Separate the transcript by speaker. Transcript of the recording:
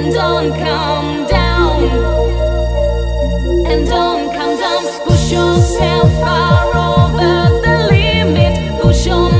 Speaker 1: and don't come down. And don't come down. Push yourself far over the limit. Push on